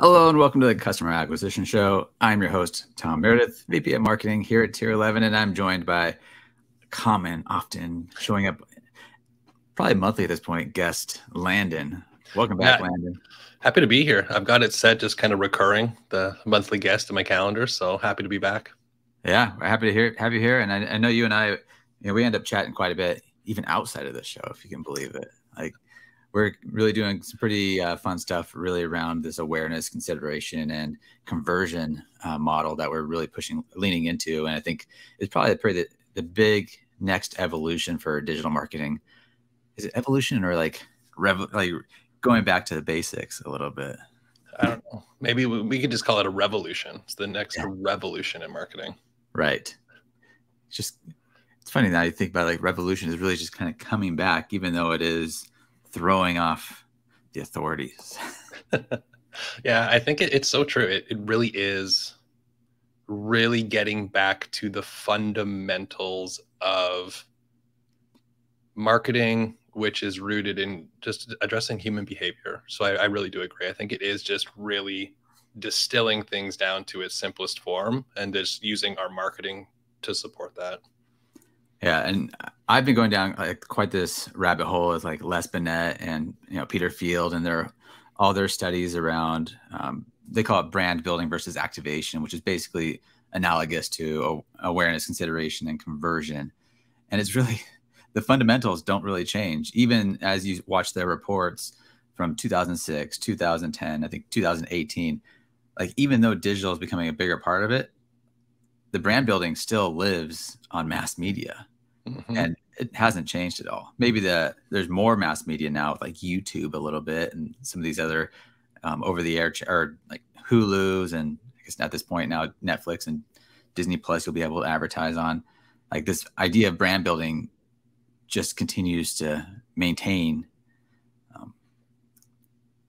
Hello and welcome to the Customer Acquisition Show. I'm your host, Tom Meredith, VP of Marketing here at Tier 11, and I'm joined by common, often showing up probably monthly at this point, guest Landon. Welcome back, yeah, Landon. Happy to be here. I've got it set just kind of recurring, the monthly guest in my calendar, so happy to be back. Yeah, we're happy to hear have you here. And I, I know you and I, you know, we end up chatting quite a bit, even outside of the show, if you can believe it. Like we're really doing some pretty uh, fun stuff really around this awareness consideration and conversion uh, model that we're really pushing leaning into. And i think it's probably pretty the, the big next evolution for digital marketing. Is it evolution or like rev like going back to the basics a little bit? I don't know. Maybe we, we could just call it a revolution. It's the next yeah. revolution in marketing. Right. It's just it's funny now you think about like revolution is really just kind of coming back even though it is throwing off the authorities. yeah, I think it, it's so true. It, it really is really getting back to the fundamentals of marketing, which is rooted in just addressing human behavior. So I, I really do agree. I think it is just really distilling things down to its simplest form and just using our marketing to support that. Yeah, and I've been going down like quite this rabbit hole with like Les Binet and you know Peter Field and their all their studies around um, they call it brand building versus activation, which is basically analogous to awareness, consideration, and conversion. And it's really the fundamentals don't really change, even as you watch their reports from 2006, 2010, I think 2018. Like even though digital is becoming a bigger part of it, the brand building still lives on mass media mm-hmm. and it hasn't changed at all maybe the there's more mass media now with like youtube a little bit and some of these other um, over the air ch- or like hulu's and i guess at this point now netflix and disney plus you'll be able to advertise on like this idea of brand building just continues to maintain um,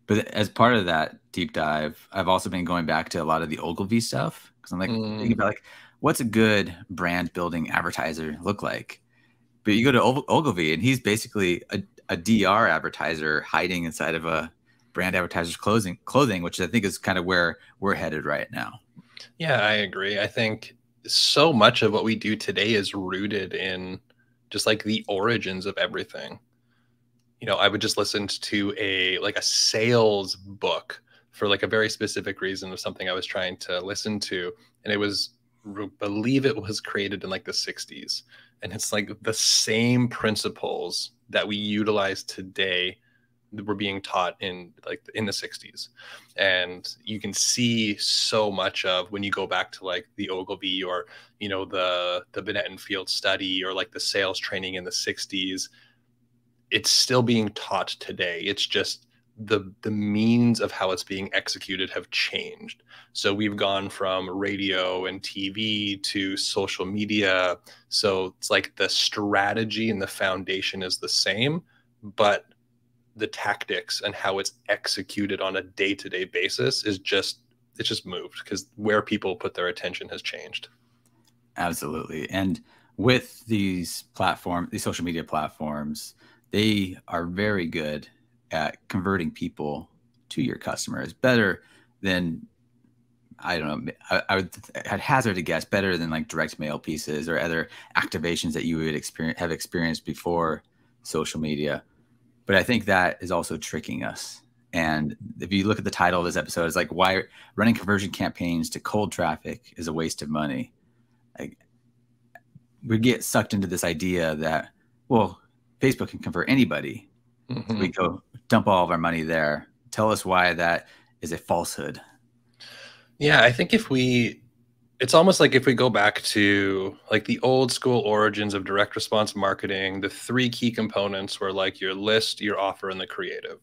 but as part of that deep dive i've also been going back to a lot of the ogilvy stuff because i'm like mm. thinking about like what's a good brand building advertiser look like? But you go to Ogilvy and he's basically a, a DR advertiser hiding inside of a brand advertiser's clothing, clothing, which I think is kind of where we're headed right now. Yeah, I agree. I think so much of what we do today is rooted in just like the origins of everything. You know, I would just listen to a like a sales book for like a very specific reason of something I was trying to listen to. And it was believe it was created in like the 60s and it's like the same principles that we utilize today were being taught in like in the 60s and you can see so much of when you go back to like the ogilvy or you know the the binet and field study or like the sales training in the 60s it's still being taught today. It's just the the means of how it's being executed have changed. So we've gone from radio and TV to social media. So it's like the strategy and the foundation is the same, but the tactics and how it's executed on a day-to-day basis is just it's just moved because where people put their attention has changed. Absolutely. And with these platform, these social media platforms, they are very good at converting people to your customers better than I don't know. I, I would I'd hazard a guess better than like direct mail pieces or other activations that you would experience have experienced before social media. But I think that is also tricking us. And if you look at the title of this episode, it's like why running conversion campaigns to cold traffic is a waste of money. Like we get sucked into this idea that well, Facebook can convert anybody Mm-hmm. we go dump all of our money there. Tell us why that is a falsehood. Yeah, I think if we it's almost like if we go back to like the old school origins of direct response marketing, the three key components were like your list, your offer, and the creative.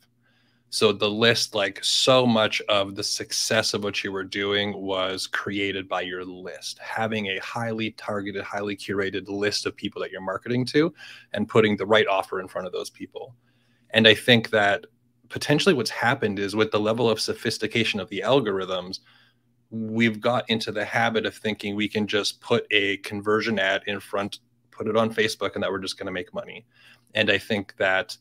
So the list, like so much of the success of what you were doing was created by your list, having a highly targeted, highly curated list of people that you're marketing to and putting the right offer in front of those people. And I think that potentially what's happened is with the level of sophistication of the algorithms, we've got into the habit of thinking we can just put a conversion ad in front, put it on Facebook, and that we're just going to make money. And I think that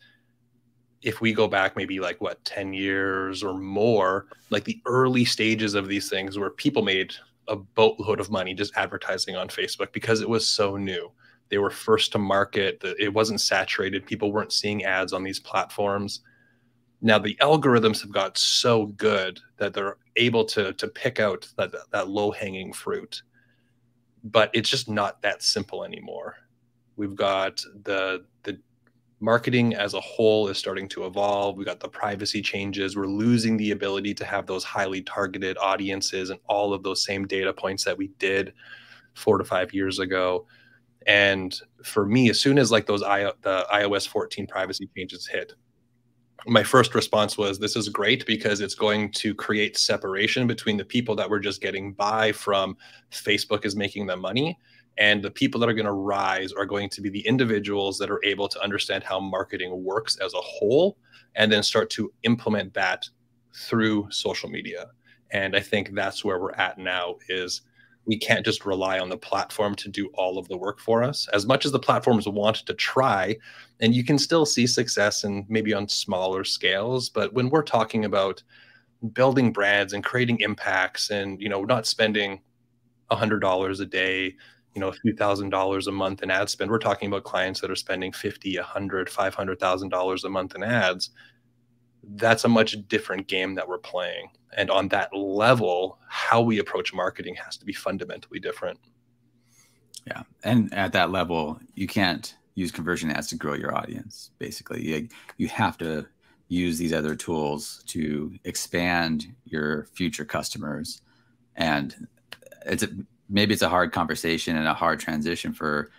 if we go back maybe like what 10 years or more, like the early stages of these things where people made a boatload of money just advertising on Facebook because it was so new. They were first to market, it wasn't saturated, people weren't seeing ads on these platforms. Now the algorithms have got so good that they're able to to pick out that that low hanging fruit. But it's just not that simple anymore. We've got the the marketing as a whole is starting to evolve. We got the privacy changes. We're losing the ability to have those highly targeted audiences and all of those same data points that we did four to five years ago. And for me, as soon as like those I, the iOS 14 privacy changes hit, my first response was this is great because it's going to create separation between the people that were just getting by from Facebook is making them money and the people that are going to rise are going to be the individuals that are able to understand how marketing works as a whole and then start to implement that through social media. And I think that's where we're at now is we can't just rely on the platform to do all of the work for us. As much as the platforms want to try, and you can still see success and maybe on smaller scales, but when we're talking about building brands and creating impacts and you know not spending $100 a day you know a few thousand dollars a month in ad spend we're talking about clients that are spending 50 100 500000 dollars a month in ads that's a much different game that we're playing. And on that level how we approach marketing has to be fundamentally different. Yeah. And at that level you can't use conversion ads to grow your audience basically. You, you have to use these other tools to expand your future customers. And it's a maybe it's a hard conversation and a hard transition for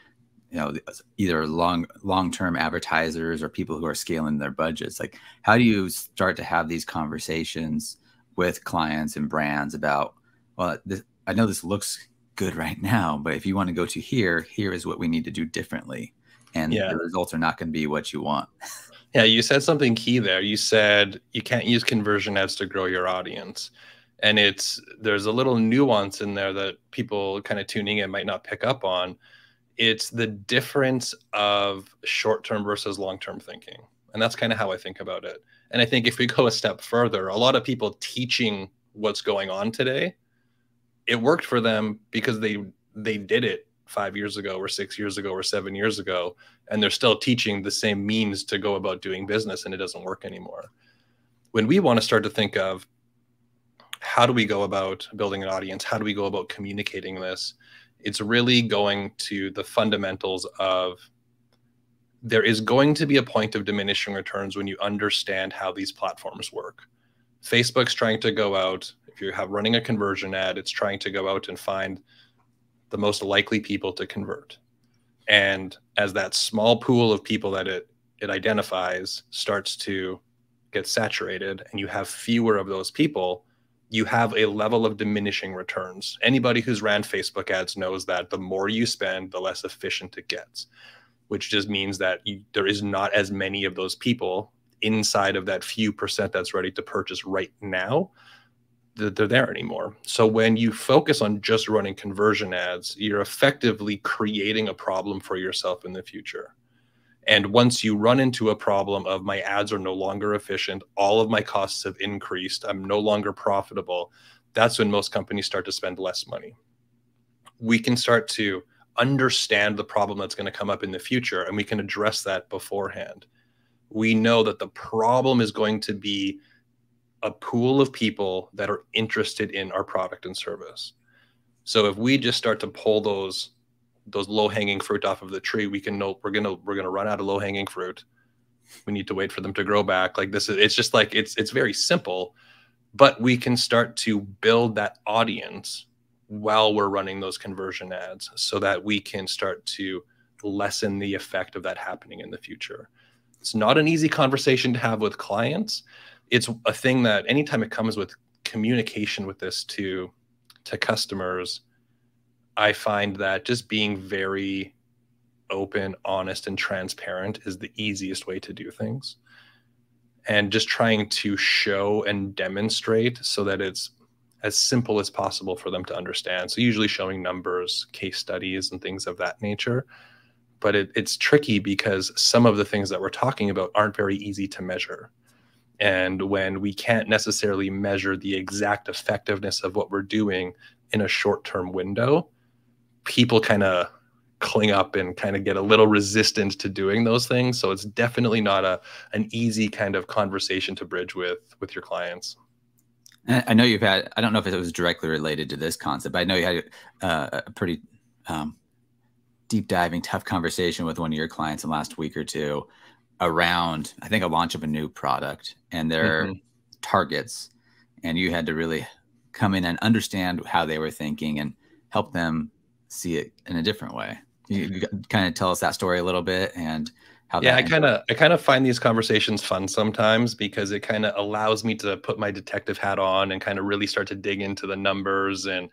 you know either long long term advertisers or people who are scaling their budgets like how do you start to have these conversations with clients and brands about well this, i know this looks good right now but if you want to go to here here is what we need to do differently and yeah. the results are not going to be what you want yeah you said something key there you said you can't use conversion ads to grow your audience and it's there's a little nuance in there that people kind of tuning in might not pick up on it's the difference of short-term versus long-term thinking and that's kind of how i think about it and i think if we go a step further a lot of people teaching what's going on today it worked for them because they they did it five years ago or six years ago or seven years ago and they're still teaching the same means to go about doing business and it doesn't work anymore when we want to start to think of how do we go about building an audience? How do we go about communicating this? It's really going to the fundamentals of there is going to be a point of diminishing returns when you understand how these platforms work. Facebook's trying to go out, if you have running a conversion ad, it's trying to go out and find the most likely people to convert. And as that small pool of people that it it identifies starts to get saturated and you have fewer of those people, you have a level of diminishing returns. Anybody who's ran Facebook ads knows that the more you spend, the less efficient it gets, which just means that you, there is not as many of those people inside of that few percent that's ready to purchase right now that they're there anymore. So when you focus on just running conversion ads, you're effectively creating a problem for yourself in the future. And once you run into a problem of my ads are no longer efficient, all of my costs have increased, I'm no longer profitable, that's when most companies start to spend less money. We can start to understand the problem that's going to come up in the future and we can address that beforehand. We know that the problem is going to be a pool of people that are interested in our product and service. So if we just start to pull those those low hanging fruit off of the tree, we can know we're gonna we're gonna run out of low hanging fruit. We need to wait for them to grow back. Like this is it's just like it's it's very simple, but we can start to build that audience while we're running those conversion ads so that we can start to lessen the effect of that happening in the future. It's not an easy conversation to have with clients. It's a thing that anytime it comes with communication with this to to customers, I find that just being very open, honest, and transparent is the easiest way to do things. And just trying to show and demonstrate so that it's as simple as possible for them to understand. So, usually showing numbers, case studies, and things of that nature. but it, it's tricky because some of the things that we're talking about aren't very easy to measure. And when we can't necessarily measure the exact effectiveness of what we're doing in a short term window, people kind of cling up and kind of get a little resistant to doing those things. So it's definitely not a an easy kind of conversation to bridge with with your clients. I know you've had. I don't know if it was directly related to this concept, but I know you had uh, a pretty um, deep diving, tough conversation with one of your clients in the last week or two around, I think, a launch of a new product and their mm-hmm. targets. And you had to really come in and understand how they were thinking and help them see it in a different way. You, you mm-hmm. kind of tell us that story a little bit and how yeah i kind of i kind of find these conversations fun sometimes because it kind of allows me to put my detective hat on and kind of really start to dig into the numbers and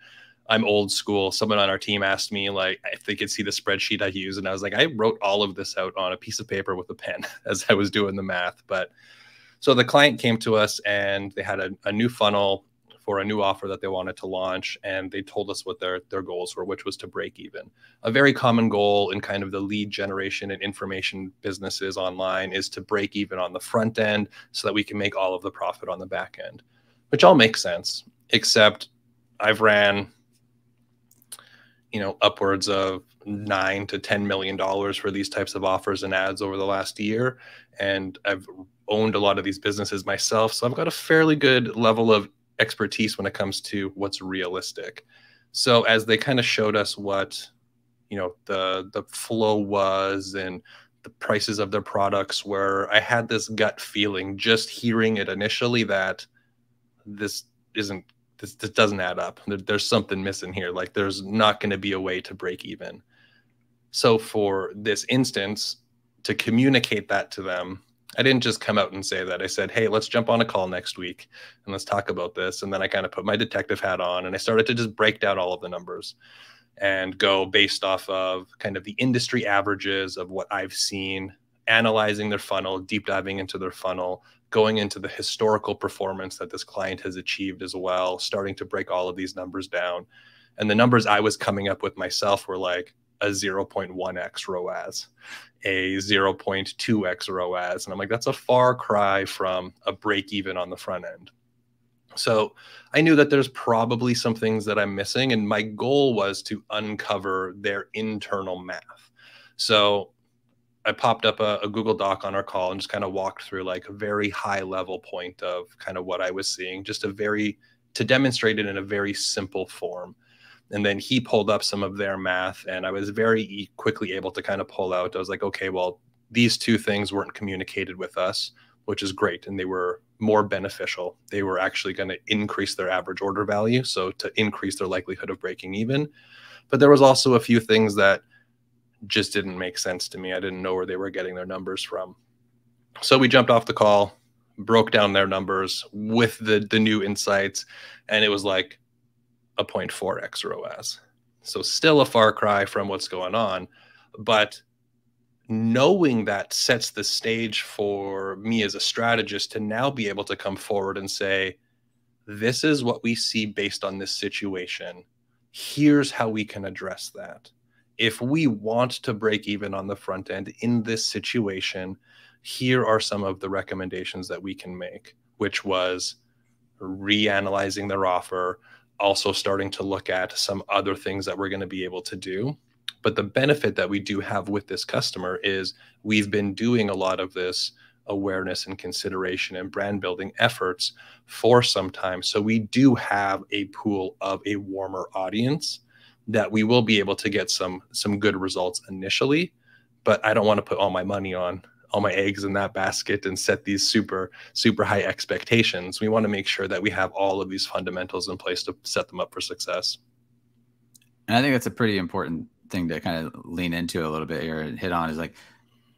I'm old school. Someone on our team asked me like if they could see the spreadsheet I use, and I was like, I wrote all of this out on a piece of paper with a pen as I was doing the math. But so the client came to us and they had a, a new funnel for a new offer that they wanted to launch, and they told us what their their goals were, which was to break even. A very common goal in kind of the lead generation and information businesses online is to break even on the front end so that we can make all of the profit on the back end, which all makes sense. Except I've ran you know upwards of nine to ten million dollars for these types of offers and ads over the last year and i've owned a lot of these businesses myself so i've got a fairly good level of expertise when it comes to what's realistic so as they kind of showed us what you know the the flow was and the prices of their products were i had this gut feeling just hearing it initially that this isn't this, this doesn't add up. There, there's something missing here. Like there's not going to be a way to break even. So for this instance, to communicate that to them, I didn't just come out and say that. I said, hey, let's jump on a call next week and let's talk about this. And then I kind of put my detective hat on and I started to just break down all of the numbers and go based off of kind of the industry averages of what I've seen, analyzing their funnel, deep diving into their funnel, going into the historical performance that this client has achieved as well, starting to break all of these numbers down. And the numbers I was coming up with myself were like a 0.1x ROAS, a 0.2x ROAS. And I'm like, that's a far cry from a break even on the front end. So I knew that there's probably some things that I'm missing. And my goal was to uncover their internal math. So I popped up a, a, Google Doc on our call and just kind of walked through like a very high level point of kind of what I was seeing, just a very to demonstrate it in a very simple form. And then he pulled up some of their math, and I was very quickly able to kind of pull out. I was like, okay, well, these two things weren't communicated with us, which is great, and they were more beneficial. They were actually going to increase their average order value, so to increase their likelihood of breaking even. But there was also a few things that just didn't make sense to me. I didn't know where they were getting their numbers from. So we jumped off the call, broke down their numbers with the the new insights, and it was like a 0.4x ROAS. So still a far cry from what's going on, but knowing that sets the stage for me as a strategist to now be able to come forward and say, this is what we see based on this situation. Here's how we can address that if we want to break even on the front end in this situation, here are some of the recommendations that we can make, which was reanalyzing their offer, also starting to look at some other things that we're going to be able to do. But the benefit that we do have with this customer is we've been doing a lot of this awareness and consideration and brand building efforts for some time. So we do have a pool of a warmer audience that we will be able to get some some good results initially but i don't want to put all my money on all my eggs in that basket and set these super super high expectations we want to make sure that we have all of these fundamentals in place to set them up for success. And i think that's a pretty important thing to kind of lean into a little bit here and hit on is like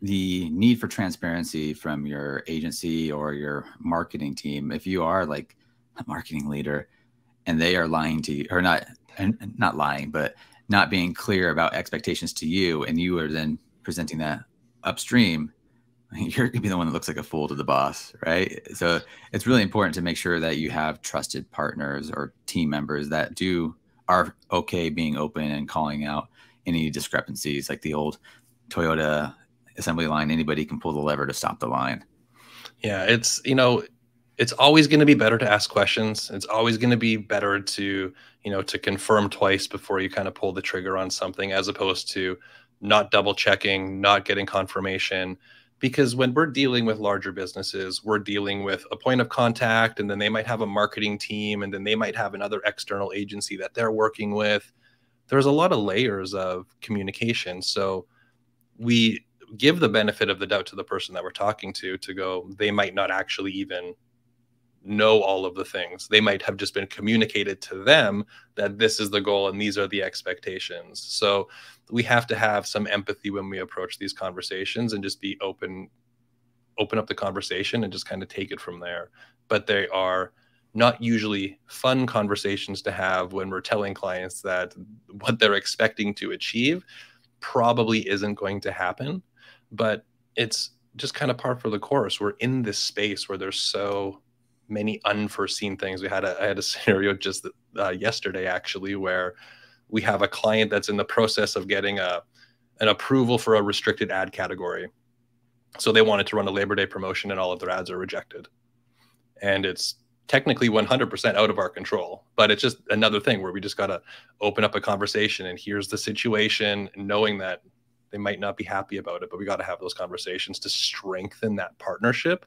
the need for transparency from your agency or your marketing team. If you are like a marketing leader and they are lying to you or not and not lying, but not being clear about expectations to you, and you are then presenting that upstream, you're gonna be the one that looks like a fool to the boss, right? So it's really important to make sure that you have trusted partners or team members that do are okay being open and calling out any discrepancies, like the old Toyota assembly line, anybody can pull the lever to stop the line. Yeah, it's you know, it's always going to be better to ask questions. It's always going to be better to you know to confirm twice before you kind of pull the trigger on something, as opposed to not double checking, not getting confirmation. Because when we're dealing with larger businesses, we're dealing with a point of contact, and then they might have a marketing team, and then they might have another external agency that they're working with. There's a lot of layers of communication. So we give the benefit of the doubt to the person that we're talking to to go, they might not actually even know all of the things. They might have just been communicated to them that this is the goal and these are the expectations. So we have to have some empathy when we approach these conversations and just be open open up the conversation and just kind of take it from there. But they are not usually fun conversations to have when we're telling clients that what they're expecting to achieve probably isn't going to happen. But it's just kind of par for the course. We're in this space where there's so many unforeseen things. We had a I had a scenario just uh, yesterday actually where we have a client that's in the process of getting a an approval for a restricted ad category. So they wanted to run a Labor Day promotion and all of their ads are rejected. And it's technically 100% out of our control, but it's just another thing where we just got to open up a conversation and here's the situation, knowing that they might not be happy about it, but we got to have those conversations to strengthen that partnership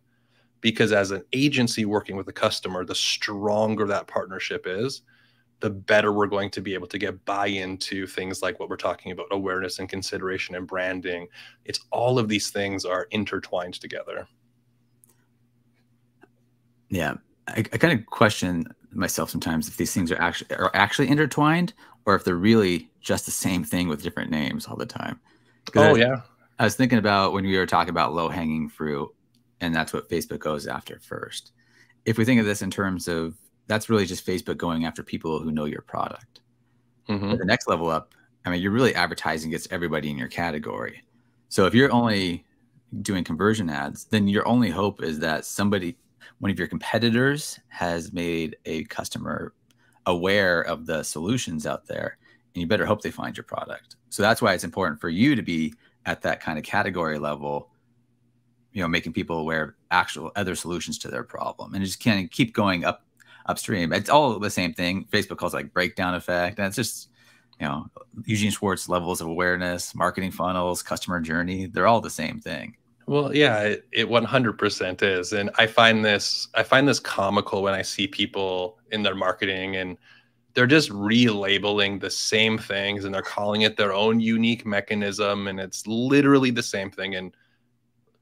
because as an agency working with a customer, the stronger that partnership is, the better we're going to be able to get buy into things like what we're talking about awareness and consideration and branding. It's all of these things are intertwined together. Yeah. I, I kind of question myself sometimes if these things are actually are actually intertwined or if they're really just the same thing with different names all the time. Oh I, yeah. I was thinking about when we were talking about low hanging fruit and that's what Facebook goes after first. If we think of this in terms of that's really just Facebook going after people who know your product. Mm-hmm. the next level up, I mean, you're really advertising against everybody in your category. So if you're only doing conversion ads, then your only hope is that somebody, one of your competitors, has made a customer aware of the solutions out there, and you better hope they find your product. So that's why it's important for you to be at that kind of category level you know making people aware of actual other solutions to their problem and it just kind of keep going up upstream. It's all the same thing. Facebook calls like breakdown effect and it's just you know eugene schwartz levels of awareness marketing funnels customer journey they're all the same thing. Well yeah it, it 100% is and i find this i find this comical when i see people in their marketing and they're just relabeling the same things and they're calling it their own unique mechanism and it's literally the same thing and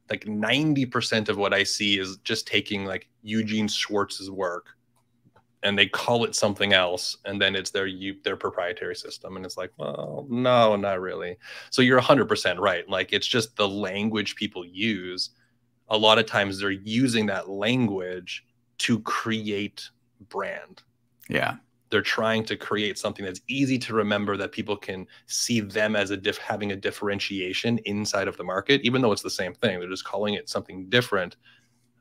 like 90% of what I see is just taking like Eugene Schwartz's work and they call it something else and then it's their you their proprietary system and it's like well no not really. So you're 100% right like it's just the language people use. A lot of times they're using that language to create brand. Yeah. They're trying to create something that's easy to remember that people can see them as a diff having a differentiation inside of the market even though it's the same thing. They're just calling it something different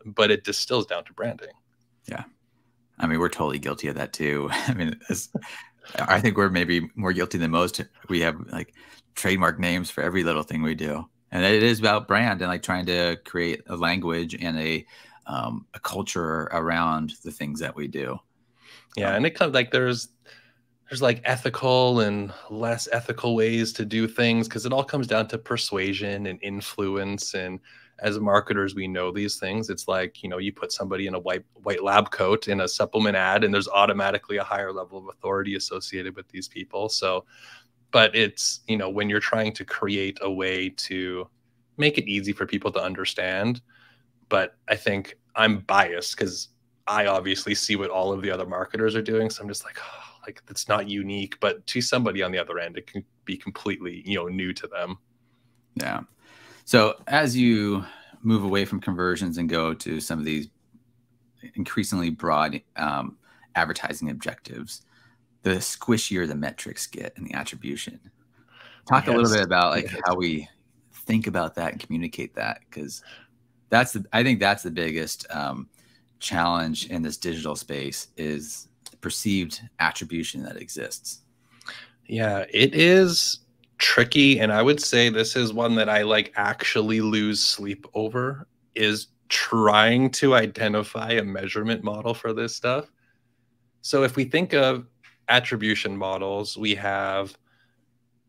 but it distills down to branding. Yeah i mean we're totally guilty of that too. I mean i think we're maybe more guilty than most. We have like trademark names for every little thing we do. And it is about brand and like trying to create a language and a um, a culture around the things that we do. Yeah, and it comes like there's there's like ethical and less ethical ways to do things because it all comes down to persuasion and influence and as marketers we know these things it's like you know you put somebody in a white white lab coat in a supplement ad and there's automatically a higher level of authority associated with these people so but it's you know when you're trying to create a way to make it easy for people to understand but i think i'm biased because I obviously see what all of the other marketers are doing. So I'm just like, oh, like that's not unique, but to somebody on the other end, it can be completely, you know, new to them. Yeah. So as you move away from conversions and go to some of these increasingly broad um, advertising objectives, the squishier the metrics get and the attribution. Talk yes. a little bit about like yes. how we think about that and communicate that because that's the, I think that's the biggest um, challenge in this digital space is perceived attribution that exists. Yeah, it is tricky and i would say this is one that i like actually lose sleep over is trying to identify a measurement model for this stuff. So if we think of attribution models we have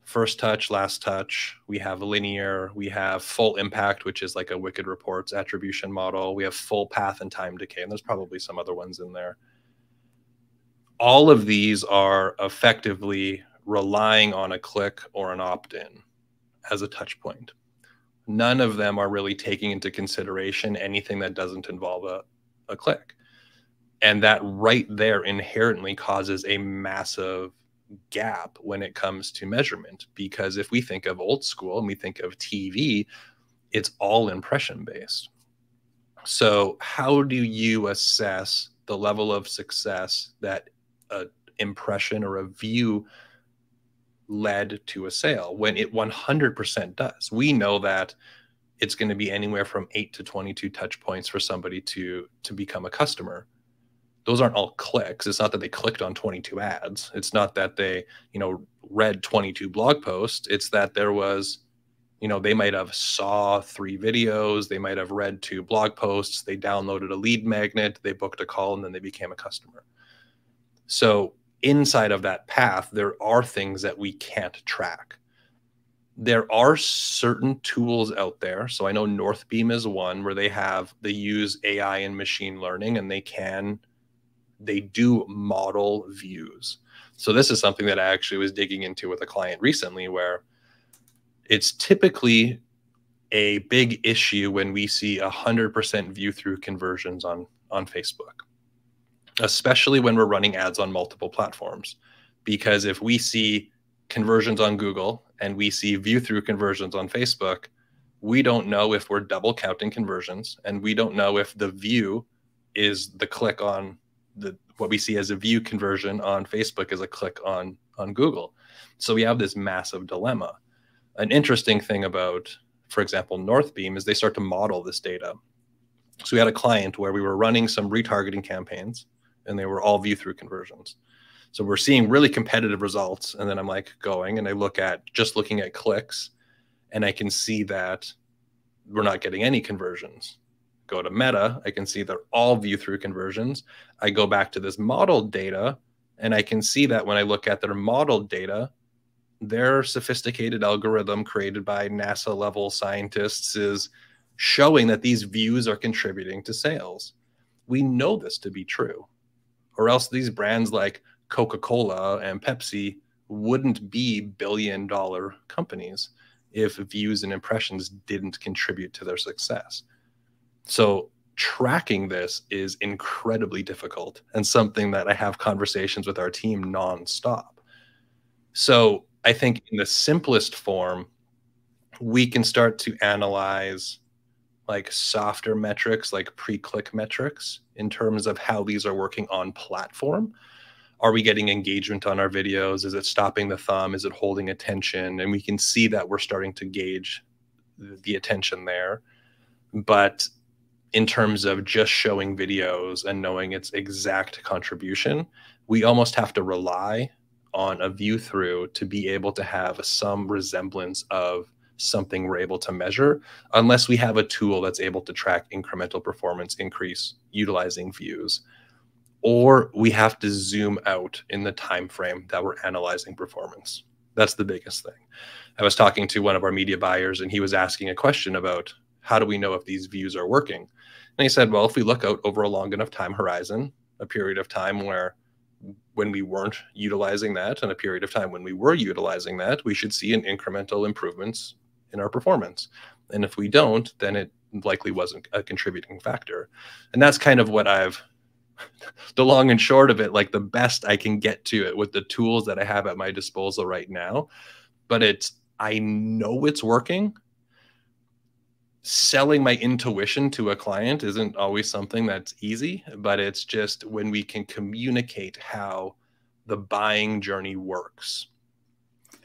first touch last touch we have linear we have full impact which is like a wicked reports attribution model. We have full path and time decay and there's probably some other ones in there. All of these are effectively relying on a click or an opt-in as a touch point. None of them are really taking into consideration anything that doesn't involve a, a click. And that right there inherently causes a massive gap when it comes to measurement. Because if we think of old school and we think of TV, it's all impression based. So, how do you assess the level of success that a impression or a view led to a sale when it 100% does. We know that it's going to be anywhere from 8 to 22 touch points for somebody to to become a customer. Those aren't all clicks. It's not that they clicked on 22 ads. It's not that they, you know, read 22 blog posts. It's that there was you know, they might have saw three videos, they might have read two blog posts, they downloaded a lead magnet, they booked a call and then they became a customer. So inside of that path, there are things that we can't track. There are certain tools out there. So I know Northbeam is one where they have, they use AI and machine learning and they can, they do model views. So this is something that I actually was digging into with a client recently where it's typically a big issue when we see 100% view through conversions on, on Facebook especially when we're running ads on multiple platforms. Because if we see conversions on Google and we see view through conversions on Facebook, we don't know if we're double counting conversions and we don't know if the view is the click on the what we see as a view conversion on Facebook is a click on on Google. So we have this massive dilemma. An interesting thing about, for example, Northbeam is they start to model this data. So we had a client where we were running some retargeting campaigns and they were all view through conversions. So we're seeing really competitive results. And then I'm like going and I look at just looking at clicks and I can see that we're not getting any conversions. Go to Meta, I can see they're all view through conversions. I go back to this model data and I can see that when I look at their model data, their sophisticated algorithm created by NASA level scientists is showing that these views are contributing to sales. We know this to be true or else these brands like Coca-Cola and Pepsi wouldn't be billion dollar companies if views and impressions didn't contribute to their success. So tracking this is incredibly difficult and something that I have conversations with our team nonstop. So I think in the simplest form, we can start to analyze like softer metrics like pre-click metrics in terms of how these are working on platform. Are we getting engagement on our videos? Is it stopping the thumb? Is it holding attention? And we can see that we're starting to gauge the attention there. But in terms of just showing videos and knowing its exact contribution we almost have to rely on a view through to be able to have some resemblance of something we're able to measure unless we have a tool that's able to track incremental performance increase utilizing views. Or we have to zoom out in the time frame that we're analyzing performance. That's the biggest thing. I was talking to one of our media buyers and he was asking a question about how do we know if these views are working? And he said well if we look out over a long enough time horizon a period of time where when we weren't utilizing that and a period of time when we were utilizing that, we should see an incremental improvements in our performance. And if we don't, then it likely wasn't a contributing factor. And that's kind of what I've the long and short of it, like the best I can get to it with the tools that I have at my disposal right now. But it's I know it's working. Selling my intuition to a client isn't always something that's easy, but it's just when we can communicate how the buying journey works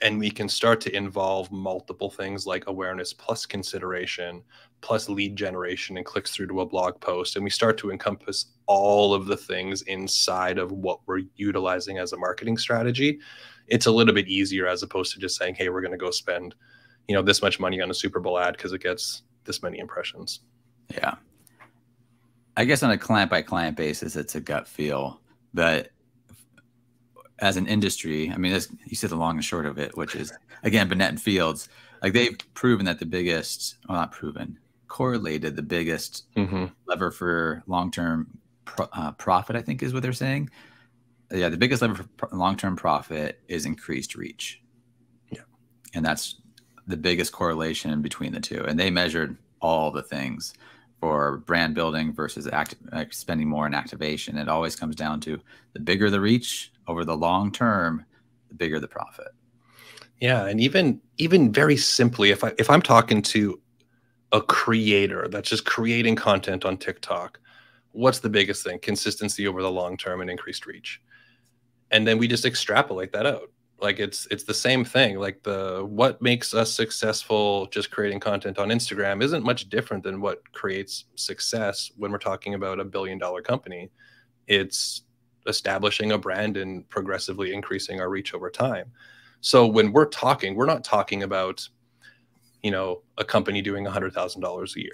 and we can start to involve multiple things like awareness plus consideration plus lead generation and clicks through to a blog post and we start to encompass all of the things inside of what we're utilizing as a marketing strategy it's a little bit easier as opposed to just saying, hey, we're going to go spend, you know, this much money on a Super Bowl ad because it gets this many impressions. Yeah. I guess on a client by client basis, it's a gut feel. But as an industry, I mean, you said the long and short of it, which is again, Binet and Fields, like they've proven that the biggest, well, not proven, correlated the biggest mm-hmm. lever for long term pro, uh, profit, I think is what they're saying. Yeah, the biggest lever for long term profit is increased reach. Yeah. And that's the biggest correlation between the two. And they measured all the things for brand building versus act, spending more in activation. It always comes down to the bigger the reach over the long term, the bigger the profit. Yeah, and even even very simply, if I if I'm talking to a creator that's just creating content on TikTok, what's the biggest thing? Consistency over the long term and increased reach. And then we just extrapolate that out. Like it's it's the same thing. Like the what makes us successful just creating content on Instagram isn't much different than what creates success when we're talking about a billion dollar company. It's establishing a brand and progressively increasing our reach over time. So when we're talking, we're not talking about, you know, a company doing $100,000 a year.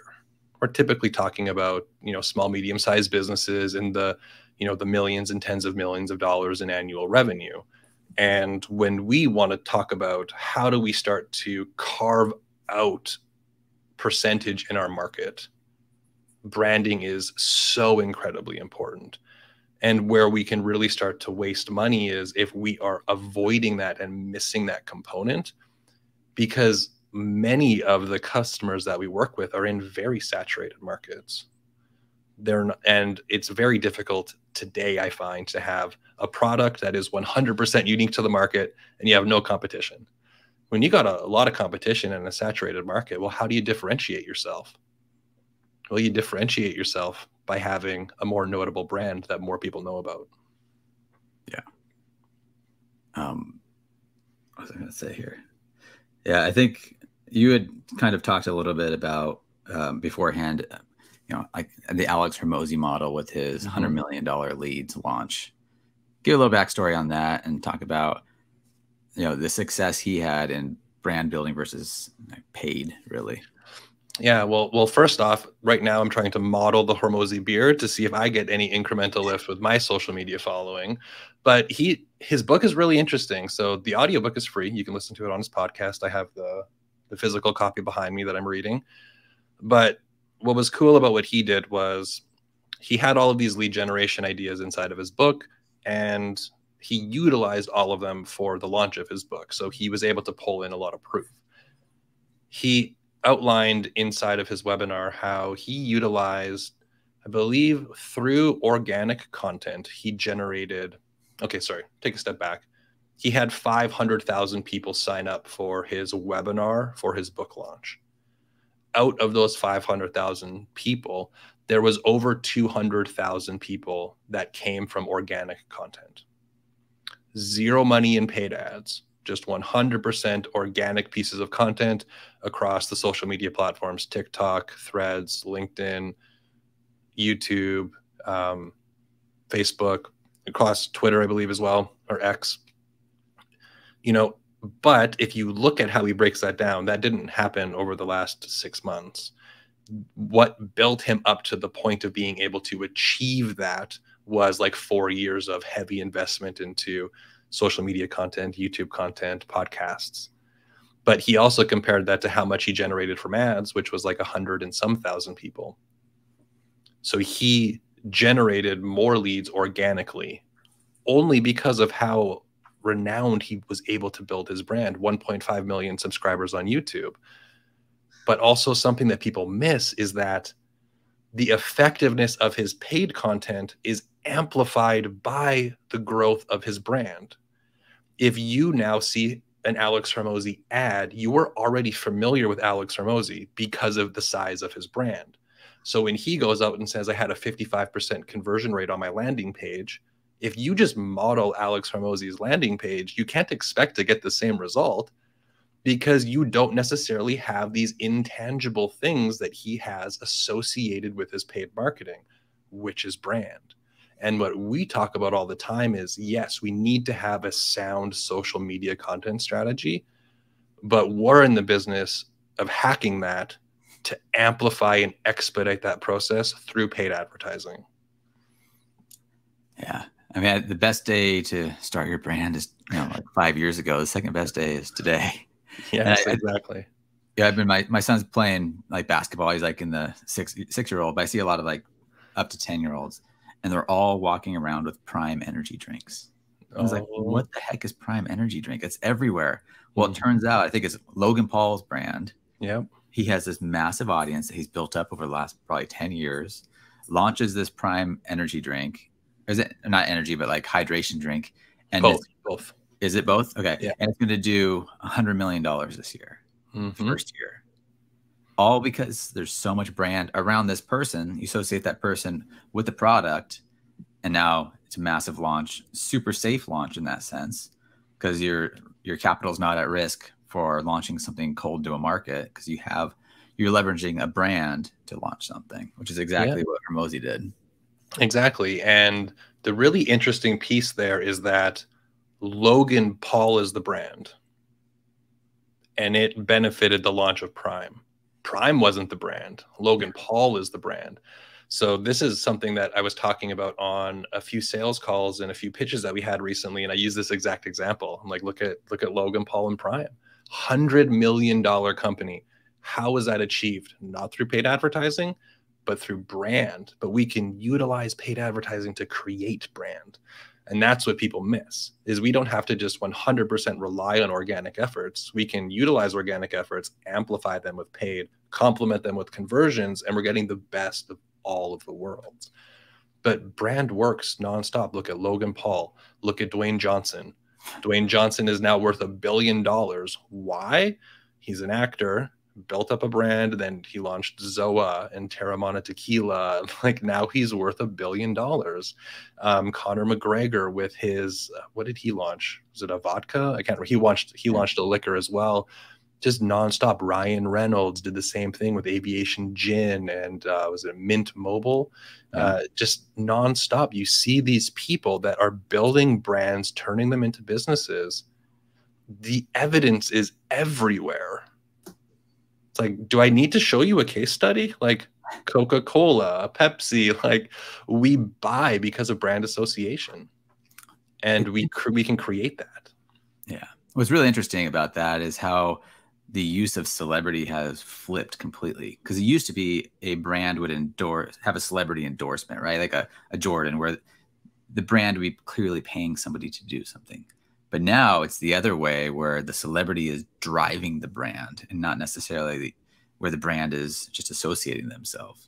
We're typically talking about, you know, small, medium sized businesses in the, you know, the millions and tens of millions of dollars in annual revenue. And when we want to talk about how do we start to carve out percentage in our market, branding is so incredibly important and where we can really start to waste money is if we are avoiding that and missing that component because many of the customers that we work with are in very saturated markets. They're not, and it's very difficult today i find to have a product that is 100% unique to the market and you have no competition. When you got a, a lot of competition in a saturated market well how do you differentiate yourself? Well you differentiate yourself by having a more notable brand that more people know about. Yeah. Um, what was I going to say here? Yeah, I think you had kind of talked a little bit about um, beforehand, you know, like the Alex Hormozi model with his mm-hmm. $100 million leads launch. Give a little backstory on that and talk about, you know, the success he had in brand building versus paid, really. Yeah, well, well, first off, right now I'm trying to model the Hormozi beard to see if I get any incremental lift with my social media following. But he his book is really interesting. So the audiobook is free. You can listen to it on his podcast. I have the the physical copy behind me that I'm reading. But what was cool about what he did was he had all of these lead generation ideas inside of his book and he utilized all of them for the launch of his book. So he was able to pull in a lot of proof. He outlined inside of his webinar how he utilized, I believe, through organic content, he generated. Okay, sorry, take a step back. He had 500,000 people sign up for his webinar for his book launch. Out of those 500,000 people, there was over 200,000 people that came from organic content. Zero money in paid ads, just 100% organic pieces of content across the social media platforms TikTok, Threads, LinkedIn, YouTube, um, Facebook, across Twitter, I believe, as well, or X. You know, but if you look at how he breaks that down, that didn't happen over the last six months. What built him up to the point of being able to achieve that was like four years of heavy investment into social media content, YouTube content, podcasts. But he also compared that to how much he generated from ads, which was like a hundred and some thousand people. So he generated more leads organically only because of how renowned he was able to build his brand 1.5 million subscribers on YouTube. But also, something that people miss is that the effectiveness of his paid content is amplified by the growth of his brand. If you now see an Alex Hormozi ad, you were already familiar with Alex Hormozi because of the size of his brand. So when he goes out and says, I had a 55% conversion rate on my landing page, if you just model Alex Hormozi's landing page, you can't expect to get the same result because you don't necessarily have these intangible things that he has associated with his paid marketing, which is brand. And what we talk about all the time is yes, we need to have a sound social media content strategy, but we're in the business of hacking that to amplify and expedite that process through paid advertising. Yeah. I mean, the best day to start your brand is, you know, like five years ago. The second best day is today. Yes, I, exactly. Yeah, I've been my my son's playing like basketball. He's like in the six six year old, but I see a lot of like up to ten year olds, and they're all walking around with Prime energy drinks. I was oh. like, what the heck is Prime energy drink? It's everywhere. Well, it turns out I think it's Logan Paul's brand. Yeah. He has this massive audience that he's built up over the last probably 10 years, launches this Prime energy drink. Is it not energy, but like hydration drink? And both. both. Is it both? Okay. Yeah. And it's going to do $100 million this year mm-hmm. first year. All because there's so much brand around this person. You associate that person with the product, and now it's a massive launch, super safe launch in that sense, because your your capital is not at risk for launching something cold to a market because you have you're leveraging a brand to launch something, which is exactly yeah. what Hormozi did. Exactly. And the really interesting piece there is that Logan Paul is the brand and it benefited the launch of Prime. Prime wasn't the brand. Logan Paul is the brand. So this is something that I was talking about on a few sales calls and a few pitches that we had recently, and I use this exact example. I'm like, look at look at Logan Paul and Prime, hundred million dollar company. How was that achieved? Not through paid advertising, but through brand. But we can utilize paid advertising to create brand and that's what people miss is we don't have to just 100% rely on organic efforts. We can utilize organic efforts amplify them with paid complement them with conversions and we're getting the best of all of the worlds. But brand works nonstop. Look at logan paul. Look at dwayne johnson. Dwayne johnson is now worth a billion dollars. Why? He's an actor built up a brand. Then he launched Zoa and Teremana Tequila. Like now he's worth a billion dollars. Um, Conor McGregor with his uh, what did he launch? Was it a vodka? I can't remember. He launched he launched a liquor as well. Just nonstop. Ryan Reynolds did the same thing with Aviation Gin and uh, was it Mint Mobile? Yeah. Uh, just nonstop. You see these people that are building brands, turning them into businesses. The evidence is everywhere it's like, do I need to show you a case study? Like Coca Cola, a Pepsi, like we buy because of brand association, and we we can create that. Yeah, what's really interesting about that is how the use of celebrity has flipped completely. Because it used to be a brand would endorse have a celebrity endorsement, right? Like a, a Jordan, where the brand would be clearly paying somebody to do something. But now it's the other way where the celebrity is driving the brand and not necessarily where the brand is just associating themselves.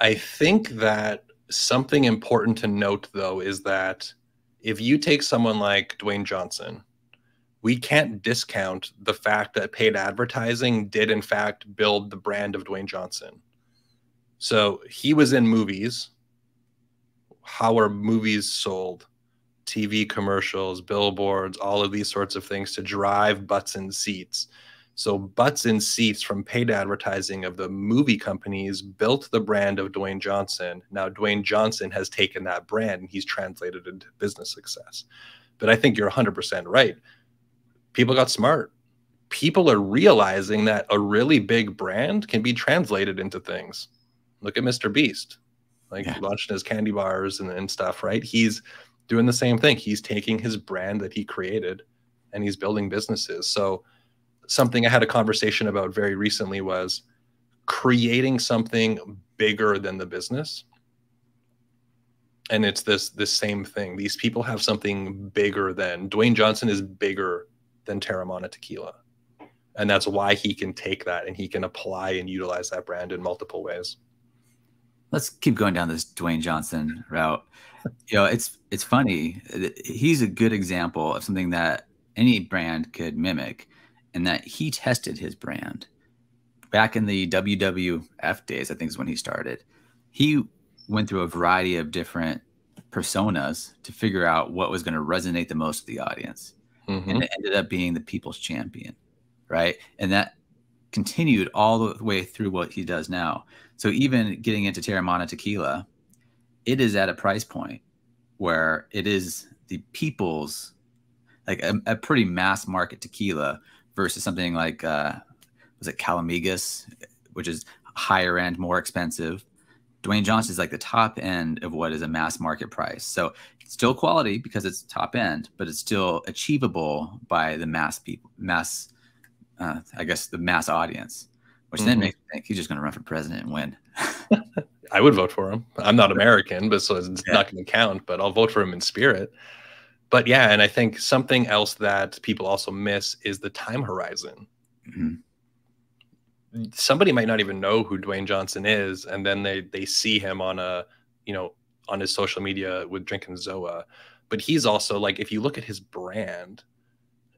I think that something important to note though is that if you take someone like Dwayne Johnson, we can't discount the fact that paid advertising did in fact build the brand of Dwayne Johnson. So he was in movies. How are movies sold? TV commercials, billboards, all of these sorts of things to drive butts in seats. So, butts in seats from paid advertising of the movie companies built the brand of Dwayne Johnson. Now, Dwayne Johnson has taken that brand and he's translated it into business success. But I think you're 100% right. People got smart. People are realizing that a really big brand can be translated into things. Look at Mr. Beast, like yeah. launched his candy bars and, and stuff, right? He's doing the same thing. He's taking his brand that he created and he's building businesses. So something I had a conversation about very recently was creating something bigger than the business. And it's this this same thing. These people have something bigger than Dwayne Johnson is bigger than Teremana Tequila. And that's why he can take that and he can apply and utilize that brand in multiple ways. Let's keep going down this Dwayne Johnson route you know, it's it's funny. He's a good example of something that any brand could mimic, and that he tested his brand back in the WWF days. I think is when he started. He went through a variety of different personas to figure out what was going to resonate the most with the audience, mm-hmm. and it ended up being the people's champion, right? And that continued all the way through what he does now. So even getting into Teremana Tequila, it is at a price point where it is the people's like a, a pretty mass market tequila versus something like uh was it Casamigos, which is higher end, more expensive. Dwayne Johnson is like the top end of what is a mass market price. So it's still quality because it's top end, but it's still achievable by the mass people, mass, uh, I guess the mass audience, which mm-hmm. then makes me think he's just going to run for president and win. I would vote for him. I'm not American, but so it's yeah. not going to count, but I'll vote for him in spirit. But yeah, and I think something else that people also miss is the time horizon. Mm-hmm somebody might not even know who Dwayne Johnson is, and then they they see him on a you know on his social media with drinking Zoa. But he's also like, if you look at his brand,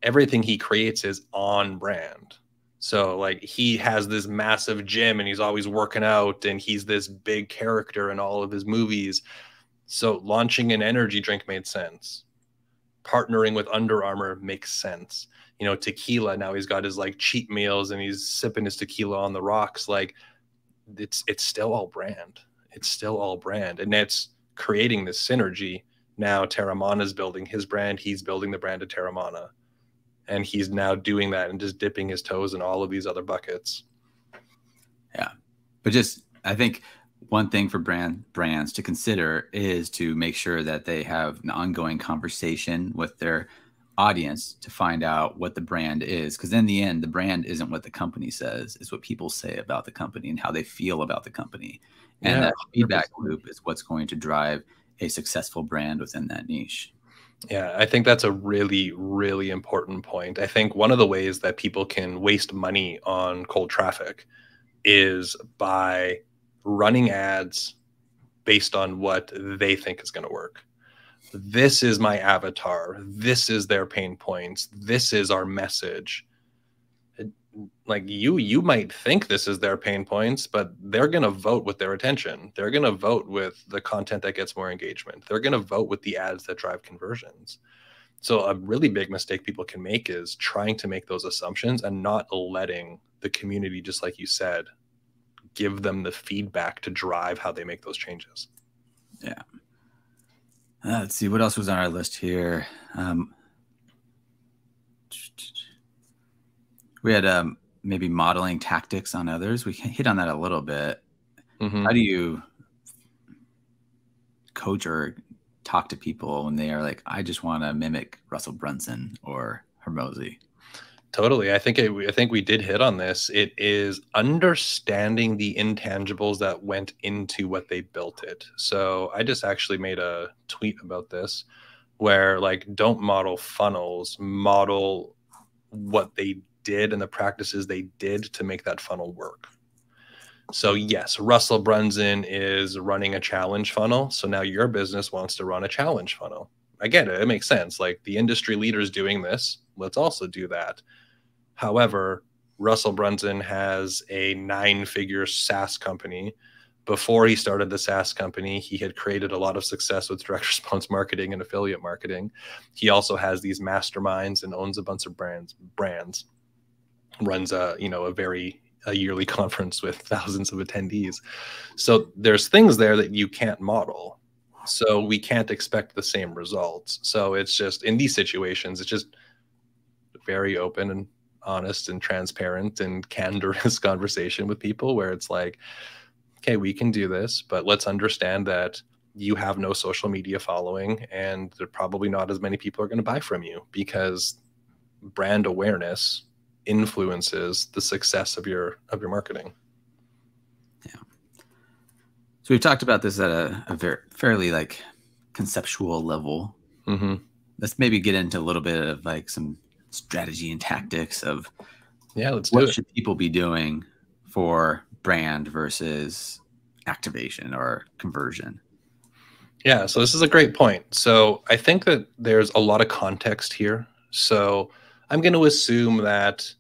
everything he creates is on brand. So like he has this massive gym and he's always working out and he's this big character in all of his movies. So launching an energy drink made sense. Partnering with Under Armour makes sense you know, tequila. Now he's got his like cheat meals and he's sipping his tequila on the rocks. Like it's it's still all brand. It's still all brand. And it's creating this synergy. Now Teremana is building his brand, he's building the brand of Teremana. And he's now doing that and just dipping his toes in all of these other buckets. Yeah. But just I think one thing for brand brands to consider is to make sure that they have an ongoing conversation with their audience to find out what the brand is because in the end the brand isn't what the company says it's what people say about the company and how they feel about the company and yeah, that feedback 100%. loop is what's going to drive a successful brand within that niche yeah i think that's a really really important point. I think one of the ways that people can waste money on cold traffic is by running ads based on what they think is going to work. This is my avatar. This is their pain points. This is our message like you you might think this is their pain points but they're going to vote with their attention. They're going to vote with the content that gets more engagement. They're going to vote with the ads that drive conversions. So a really big mistake people can make is trying to make those assumptions and not letting the community just like you said give them the feedback to drive how they make those changes. Yeah. Uh, let's see what else was on our list here. Um, we had um, maybe modeling tactics on others. We can hit on that a little bit. Mm-hmm. How do you coach or talk to people when they are like, I just want to mimic Russell Brunson or Hormozi? Totally. I think it, I think we did hit on this. It is understanding the intangibles that went into what they built it. So I just actually made a tweet about this where like don't model funnels, model what they did and the practices they did to make that funnel work. So yes, Russell Brunson is running a challenge funnel. So now your business wants to run a challenge funnel. I get it. It makes sense. Like the industry leaders doing this, let's also do that However, Russell Brunson has a nine figure SaaS company. Before he started the SaaS company, he had created a lot of success with direct response marketing and affiliate marketing. He also has these masterminds and owns a bunch of brands, brands, runs a, you know, a very a yearly conference with thousands of attendees. So there's things there that you can't model. So we can't expect the same results. So it's just in these situations, it's just very open and honest and transparent and candorous conversation with people where it's like, okay, we can do this, but let's understand that you have no social media following and there probably not as many people are going to buy from you because brand awareness influences the success of your of your marketing. Yeah. So we've talked about this at a, a very fairly like conceptual level. Mm-hmm. Let's maybe get into a little bit of like some strategy and tactics of yeah, let's what should people be doing for brand versus activation or conversion? Yeah, so this is a great point. So I think that there's a lot of context here. So I'm going to assume that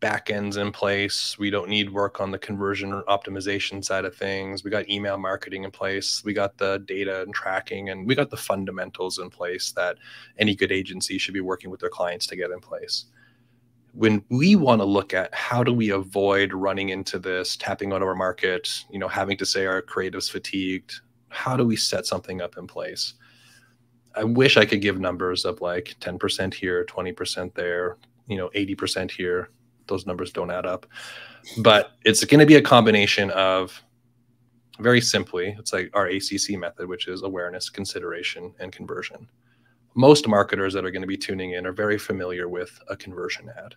backends in place. We don't need work on the conversion or optimization side of things. We got email marketing in place. We got the data and tracking, and we got the fundamentals in place that any good agency should be working with their clients to get in place. When we want to look at how do we avoid running into this, tapping out of our market, you know, having to say our creatives fatigued, how do we set something up in place? I wish I could give numbers of like 10% here, 20% there, you know, 80% here. Those numbers don't add up. But it's going to be a combination of very simply, it's like our ACC method, which is awareness, consideration, and conversion. Most marketers that are going to be tuning in are very familiar with a conversion ad.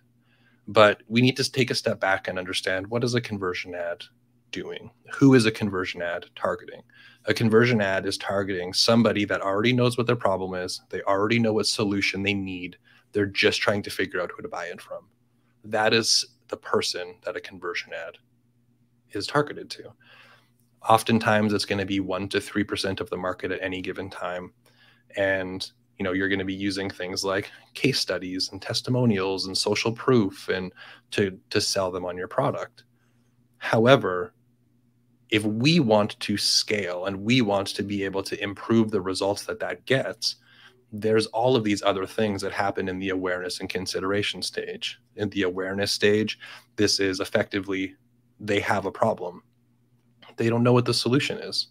But we need to take a step back and understand what is a conversion ad doing? Who is a conversion ad targeting? A conversion ad is targeting somebody that already knows what their problem is. They already know what solution they need. They're just trying to figure out who to buy it from. That is the person that a conversion ad is targeted to. Oftentimes, it's going to be one to three percent of the market at any given time, and you know you're going to be using things like case studies and testimonials and social proof and to to sell them on your product. However, if we want to scale and we want to be able to improve the results that that gets, there's all of these other things that happen in the awareness and consideration stage. In the awareness stage, this is effectively they have a problem. They don't know what the solution is.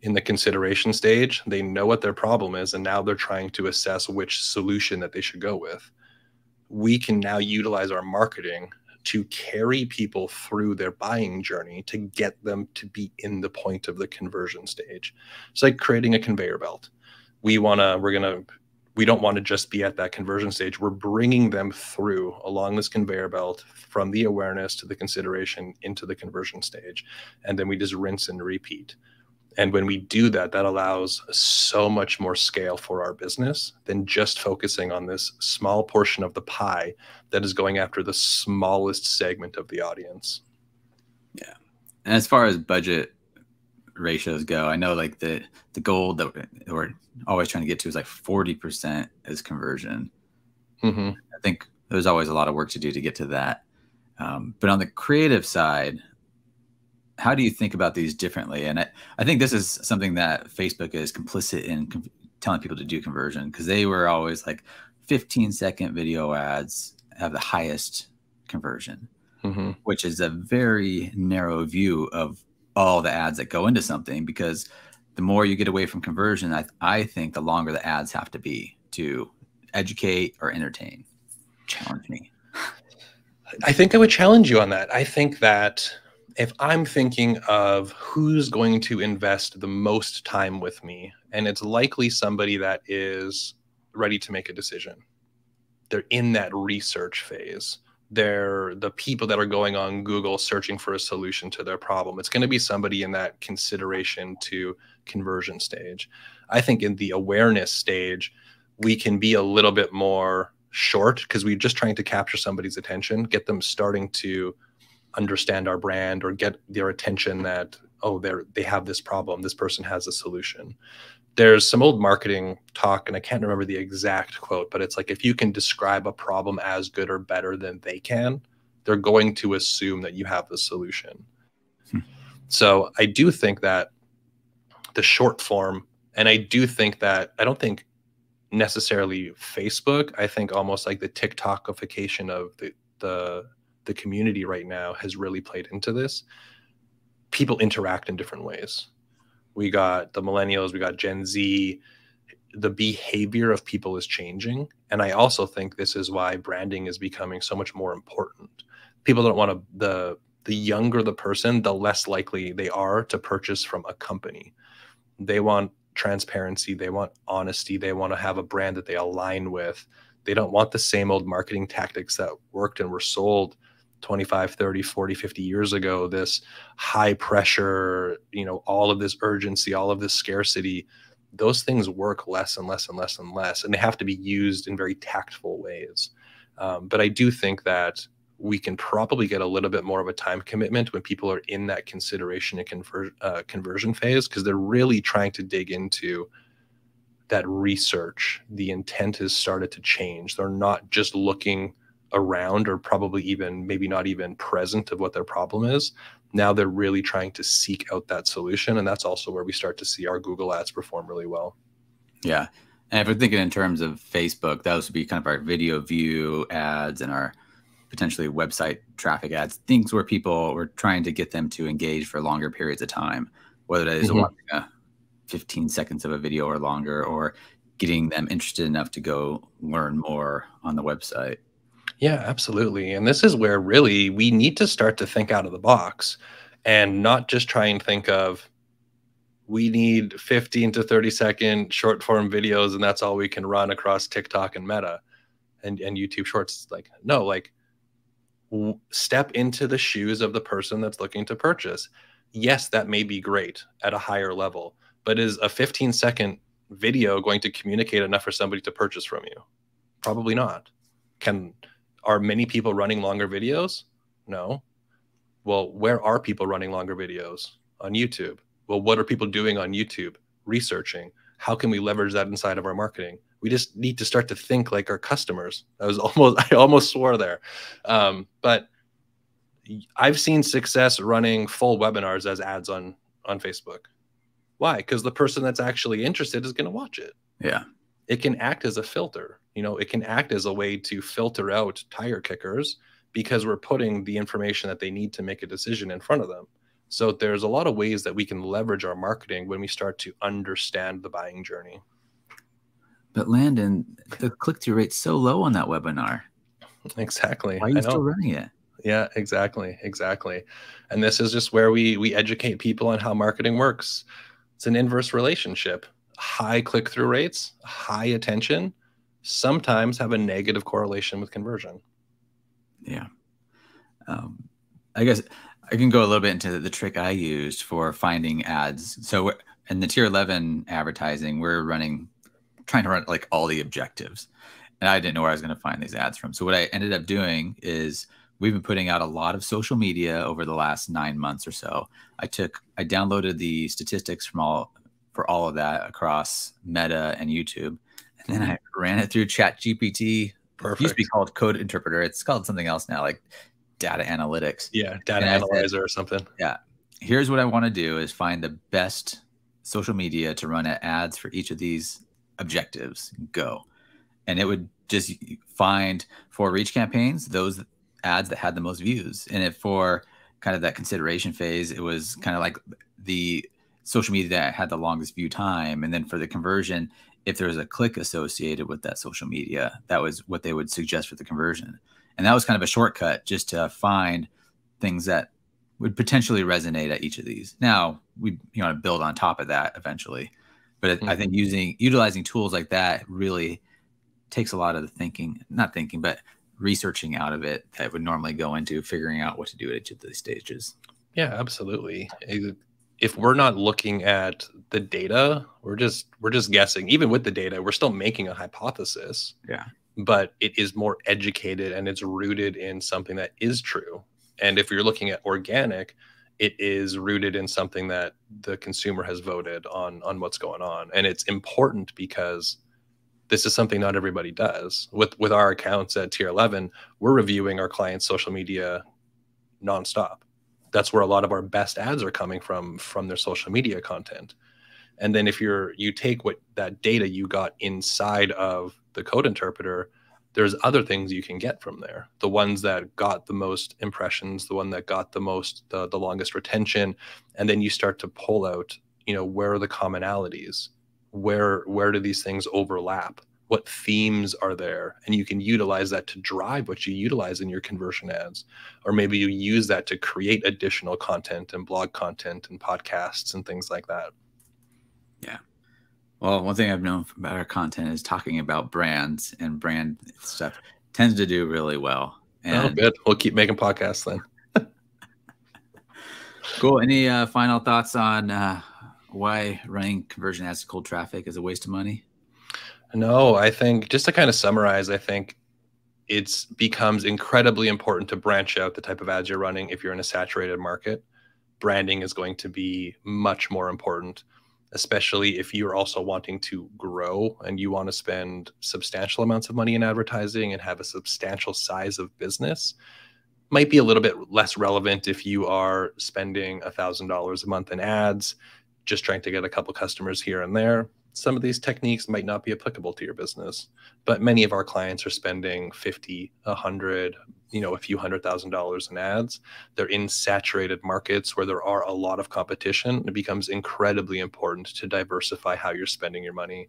In the consideration stage, they know what their problem is, and now they're trying to assess which solution that they should go with. We can now utilize our marketing to carry people through their buying journey to get them to be in the point of the conversion stage. It's like creating a conveyor belt. We want to, we're going to, we don't want to just be at that conversion stage. We're bringing them through along this conveyor belt from the awareness to the consideration into the conversion stage. And then we just rinse and repeat. And when we do that, that allows so much more scale for our business than just focusing on this small portion of the pie that is going after the smallest segment of the audience. Yeah. And as far as budget ratios go, I know like the the goal that we're always trying to get to is like 40% is conversion. Mm-hmm. I think there's always a lot of work to do to get to that. Um, but on the creative side, how do you think about these differently? And I, I think this is something that Facebook is complicit in com- telling people to do conversion because they were always like 15 second video ads have the highest conversion, mm-hmm. which is a very narrow view of all the ads that go into something because the more you get away from conversion, I, I think the longer the ads have to be to educate or entertain. Challenge me. I think I would challenge you on that. I think that if I'm thinking of who's going to invest the most time with me, and it's likely somebody that is ready to make a decision, they're in that research phase. They're the people that are going on Google searching for a solution to their problem. It's going to be somebody in that consideration to conversion stage. I think in the awareness stage, we can be a little bit more short because we're just trying to capture somebody's attention, get them starting to understand our brand or get their attention that oh they're they have this problem this person has a solution there's some old marketing talk and i can't remember the exact quote but it's like if you can describe a problem as good or better than they can they're going to assume that you have the solution hmm. so i do think that the short form and i do think that i don't think necessarily facebook i think almost like the tiktokification of the the the community right now has really played into this. People interact in different ways. We got the millennials, we got Gen Z. The behavior of people is changing. And I also think this is why branding is becoming so much more important. People don't want to, the, the younger the person, the less likely they are to purchase from a company. They want transparency, they want honesty, they want to have a brand that they align with. They don't want the same old marketing tactics that worked and were sold 25 30 40 50 years ago this high pressure you know all of this urgency all of this scarcity those things work less and less and less and less and they have to be used in very tactful ways. Um, but i do think that we can probably get a little bit more of a time commitment when people are in that consideration and conver- uh, conversion phase because they're really trying to dig into that research. The intent has started to change. They're not just looking around or probably even maybe not even present of what their problem is now they're really trying to seek out that solution and that's also where we start to see our google ads perform really well yeah and if we're thinking in terms of facebook those would be kind of our video view ads and our potentially website traffic ads things where people we're trying to get them to engage for longer periods of time whether that is mm-hmm. watching a 15 seconds of a video or longer or getting them interested enough to go learn more on the website. Yeah, absolutely. And this is where really we need to start to think out of the box and not just try and think of we need 15 to 30 second short form videos and that's all we can run across TikTok and Meta and, and YouTube shorts. Like, no, like step into the shoes of the person that's looking to purchase. Yes, that may be great at a higher level, but is a 15 second video going to communicate enough for somebody to purchase from you? Probably not. Can are many people running longer videos? No. Well, where are people running longer videos? On YouTube. Well, what are people doing on YouTube? Researching. How can we leverage that inside of our marketing? We just need to start to think like our customers. I was almost I almost swore there. Um, but I've seen success running full webinars as ads on on Facebook. Why? Because the person that's actually interested is going to watch it. Yeah. It can act as a filter. You know, it can act as a way to filter out tire kickers because we're putting the information that they need to make a decision in front of them. So there's a lot of ways that we can leverage our marketing when we start to understand the buying journey. But Landon, the click-through rate's so low on that webinar. Exactly. Why are you still running it? Yeah, exactly, exactly. And this is just where we we educate people on how marketing works. It's an inverse relationship. High click-through rates, high attention, sometimes have a negative correlation with conversion. Yeah. Um, I guess I can go a little bit into the trick I used for finding ads. So in the tier 11 advertising, we're running, trying to run like all the objectives. And I didn't know where I was going to find these ads from. So what I ended up doing is we've been putting out a lot of social media over the last nine months or so. I took, I downloaded the statistics from all, for all of that across Meta and YouTube. And then I ran it through Chat GPT. Perfect. It used to be called Code Interpreter. It's called something else now, like data analytics. Yeah, data and analyzer said, or something. Yeah. Here's what I want to do is find the best social media to run ads for each of these objectives. Go. And it would just find for reach campaigns those ads that had the most views. And if for kind of that consideration phase, it was kind of like the social media that had the longest view time. And then for the conversion, if there was a click associated with that social media, that was what they would suggest for the conversion. And that was kind of a shortcut just to find things that would potentially resonate at each of these. Now we you know build on top of that eventually, but mm-hmm. I think using utilizing tools like that really takes a lot of the thinking, not thinking, but researching out of it that would normally go into figuring out what to do at each of these stages. Yeah, absolutely if we're not looking at the data, we're just we're just guessing. Even with the data, we're still making a hypothesis. Yeah. But it is more educated and it's rooted in something that is true. And if you're looking at organic, it is rooted in something that the consumer has voted on on what's going on. And it's important because this is something not everybody does. With with our accounts at tier 11, we're reviewing our clients' social media nonstop that's where a lot of our best ads are coming from from their social media content. And then if you're you take what that data you got inside of the code interpreter there's other things you can get from there. The ones that got the most impressions the one that got the most the, the longest retention and then you start to pull out you know where are the commonalities? Where where do these things overlap what themes are there and you can utilize that to drive what you utilize in your conversion ads. Or maybe you use that to create additional content and blog content and podcasts and things like that. Yeah. Well one thing i've known about our content is talking about brands and brand stuff. Tends to do really well. Oh, and oh good. We'll keep making podcasts then. Cool. Any uh, final thoughts on uh, why running conversion ads to cold traffic is a waste of money no, I think just to kind of summarize, I think it's becomes incredibly important to branch out the type of ads you're running if you're in a saturated market. Branding is going to be much more important, especially if you're also wanting to grow and you want to spend substantial amounts of money in advertising and have a substantial size of business. Might be a little bit less relevant if you are spending a thousand dollars a month in ads, just trying to get a couple customers here and there some of these techniques might not be applicable to your business but many of our clients are spending 50 100 you know a few hundred thousand dollars in ads. They're in saturated markets where there are a lot of competition. It becomes incredibly important to diversify how you're spending your money.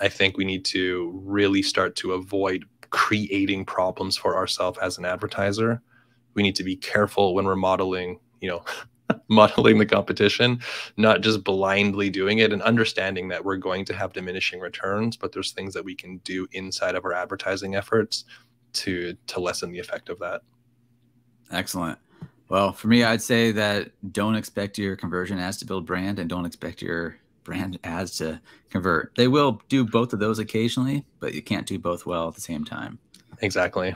I think we need to really start to avoid creating problems for ourselves as an advertiser. We need to be careful when we're modeling, you know, modeling the competition, not just blindly doing it and understanding that we're going to have diminishing returns, but there's things that we can do inside of our advertising efforts to to lessen the effect of that. Excellent. Well, for me, I'd say that don't expect your conversion ads to build brand and don't expect your brand ads to convert. They will do both of those occasionally, but you can't do both well at the same time. Exactly.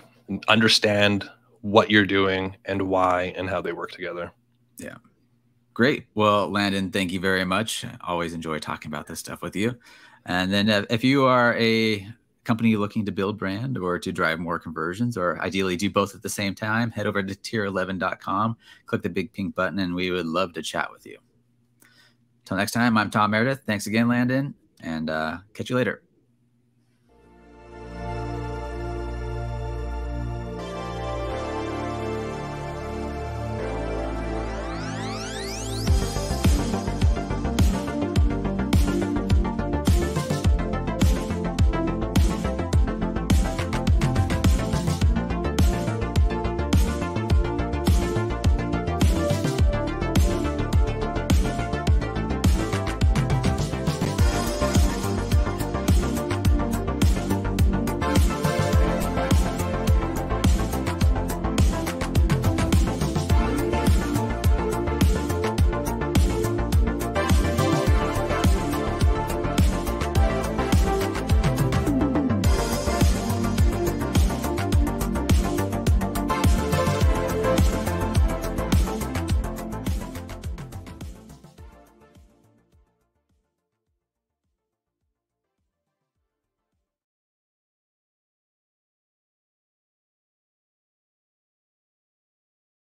Understand what you're doing and why and how they work together. Yeah. Great. Well, Landon, thank you very much. Always enjoy talking about this stuff with you. And then uh, if you are a company looking to build brand or to drive more conversions or ideally do both at the same time, head over to tier11.com, click the big pink button, and we would love to chat with you. Until next time, I'm Tom Meredith. Thanks again, Landon, and uh, catch you later.